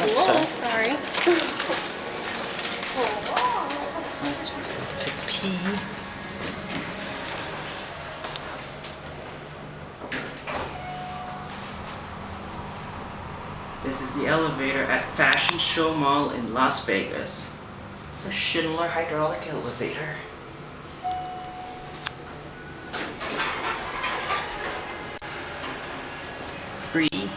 Whoa, sorry. Let's go to pee. This is the elevator at Fashion Show Mall in Las Vegas. The Schindler hydraulic elevator. Free.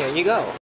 There you go.